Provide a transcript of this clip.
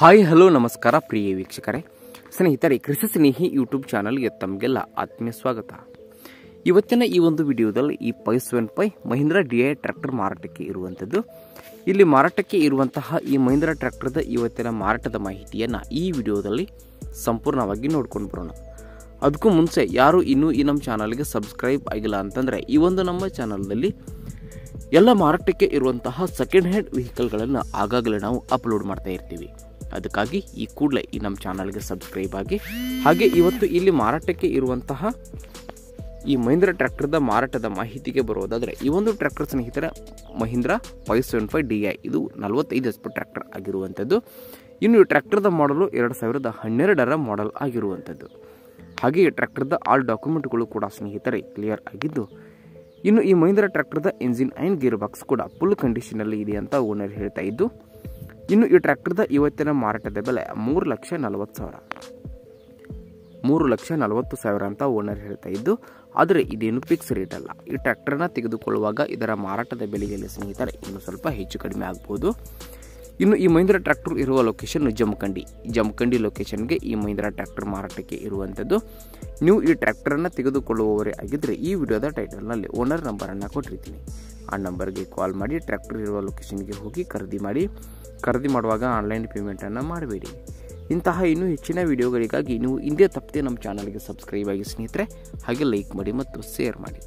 Hi, hello, ನಮಸ್ಕಾರ ಪ್ರಿಯ ವೀಕ್ಷಕರೇ. ಸ್ನೇಹಿತರೆ, ಕೃಷಿ ಸ್ನೇಹಿ ಯೂಟ್ಯೂಬ್ ಚಾನಲ್ಗೆ ತಮಗೆಲ್ಲ ಆತ್ಮೀಯ ಸ್ವಾಗತ. ಇವತ್ತಿನ ಈ ಒಂದು ವಿಡಿಯೋದಲ್ಲಿ ಈ five seven five Mahindra D I tractor ಮಾರಾಟಕ್ಕೆ ಇರುವಂಥದ್ದು. ಇಲ್ಲಿ ಮಾರಾಟಕ್ಕೆ ಇರುವಂತಹ ಈ ಮಹೀಂದ್ರ ಟ್ರ್ಯಾಕ್ಟರ್ದ ಇವತ್ತಿನ ಮಾರಾಟದ ಮಾಹಿತಿಯನ್ನು ಈ ವಿಡಿಯೋದಲ್ಲಿ ಸಂಪೂರ್ಣವಾಗಿ ನೋಡ್ಕೊಂಡು ಬರೋಣ. ಅದಕ್ಕೂ ಮುಂಚೆ ಯಾರು ಇನ್ನೂ ಈ ನಮ್ಮ ಚಾನಲ್ಗೆ ಸಬ್ಸ್ಕ್ರೈಬ್ ಆಗಿಲ್ಲ ಅಂತಂದರೆ ಈ ಒಂದು ನಮ್ಮ ಚಾನಲ್ನಲ್ಲಿ ಎಲ್ಲ ಮಾರಾಟಕ್ಕೆ ಇರುವಂತಹ ಸೆಕೆಂಡ್ ಹ್ಯಾಂಡ್ ವೆಹಿಕಲ್ಗಳನ್ನು ಆಗಾಗಲೇ ನಾವು ಅಪ್ಲೋಡ್ ಮಾಡ್ತಾ ಇರ್ತೀವಿ. ಅದಕ್ಕಾಗಿ ಈ ಕೂಡಲೇ ಈ ನಮ್ಮ ಚಾನಲ್ಗೆ ಸಬ್ಸ್ಕ್ರೈಬ್ ಆಗಿ, ಹಾಗೆ ಇವತ್ತು ಇಲ್ಲಿ ಮಾರಾಟಕ್ಕೆ ಇರುವಂತಹ ಈ ಮಹೀಂದ್ರ ಟ್ರ್ಯಾಕ್ಟರ್ದ ಮಾರಾಟದ ಮಾಹಿತಿಗೆ ಬರೋದಾದರೆ, ಈ ಒಂದು ಟ್ರ್ಯಾಕ್ಟರ್ ಸ್ನೇಹಿತರ Mahindra five seven five D I ಇದು ನಲವತ್ತೈದು ಎಸ್ಪಿ ಟ್ರ್ಯಾಕ್ಟರ್ ಆಗಿರುವಂಥದ್ದು. ಇನ್ನು ಟ್ರ್ಯಾಕ್ಟರ್ದ ಮಾಡಲು ಎರಡು ಸಾವಿರದ ಹನ್ನೆರಡರ ಮಾಡೆಲ್ ಆಗಿರುವಂಥದ್ದು. ಹಾಗೆಯೇ ಟ್ರ್ಯಾಕ್ಟರ್ದ ಆಲ್ ಡಾಕ್ಯುಮೆಂಟ್ಗಳು ಕೂಡ ಸ್ನೇಹಿತರೆ ಕ್ಲಿಯರ್ ಆಗಿದ್ದು ಇನ್ನು ಈ ಮಹೀಂದ್ರ ಟ್ರ್ಯಾಕ್ಟರ್ದ ಇಂಜಿನ್ ಆ್ಯಂಡ್ ಗೇರ್ ಬಾಕ್ಸ್ ಕೂಡ ಫುಲ್ ಕಂಡೀಷನಲ್ಲಿ ಇದೆ ಅಂತ ಓನರ್ ಹೇಳ್ತಾ ಇದ್ದು, ಇನ್ನು ಈ ಟ್ರ್ಯಾಕ್ಟರ್ದ ಇವತ್ತಿನ ಮಾರಾಟದ ಬೆಲೆ ಮೂರು ಲಕ್ಷ ನಲವತ್ತು ಸಾವಿರ. ಮೂರು ಲಕ್ಷ ನಲವತ್ತು ಸಾವಿರ ಅಂತ ಓನರ್ ಹೇಳ್ತಾ ಇದ್ದು, ಆದರೆ ಇದೇನು ಫಿಕ್ಸ್ ರೇಟ್ ಅಲ್ಲ. ಈ ಟ್ರ್ಯಾಕ್ಟರ್ನ ತೆಗೆದುಕೊಳ್ಳುವಾಗ ಇದರ ಮಾರಾಟದ ಬೆಲೆಯಲ್ಲಿ ಸ್ನೇಹಿತರೆ ಇನ್ನು ಸ್ವಲ್ಪ ಹೆಚ್ಚು ಕಡಿಮೆ ಆಗ್ಬೋದು. ಇನ್ನು ಈ ಮಹೀಂದ್ರ ಟ್ರ್ಯಾಕ್ಟರ್ ಇರುವ ಲೊಕೇಶನ್ ಜಮಖಂಡಿ. ಜಮಖಂಡಿ ಲೊಕೇಶನ್ಗೆ ಈ ಮಹೀಂದ್ರ ಟ್ರ್ಯಾಕ್ಟರ್ ಮಾರಾಟಕ್ಕೆ ಇರುವಂಥದ್ದು ನೀವು ಈ ಟ್ರ್ಯಾಕ್ಟರನ್ನು ತೆಗೆದುಕೊಳ್ಳುವವರೇ ಆಗಿದ್ದರೆ ಈ ವಿಡಿಯೋದ ಟೈಟಲ್ನಲ್ಲಿ ಓನರ್ ನಂಬರನ್ನು ಕೊಟ್ಟಿರ್ತೀನಿ. ಆ ನಂಬರ್ಗೆ ಕಾಲ್ ಮಾಡಿ ಟ್ರ್ಯಾಕ್ಟರ್ ಇರುವ ಲೊಕೇಶನ್ಗೆ ಹೋಗಿ ಖರೀದಿ ಮಾಡಿ, ಖರೀದಿ ಮಾಡುವಾಗ ಆನ್ಲೈನ್ ಪೇಮೆಂಟನ್ನು ಮಾಡಬೇಡಿ. ಇಂತಹ ಇನ್ನೂ ಹೆಚ್ಚಿನ ವಿಡಿಯೋಗಳಿಗಾಗಿ ನೀವು ಇಂದೇ ತಪ್ಪದೆ ನಮ್ಮ ಚಾನಲ್ಗೆ ಸಬ್ಸ್ಕ್ರೈಬ್ ಆಗಿ ಸ್ನೇಹಿತರೆ, ಹಾಗೆ ಲೈಕ್ ಮಾಡಿ ಮತ್ತು ಶೇರ್ ಮಾಡಿ.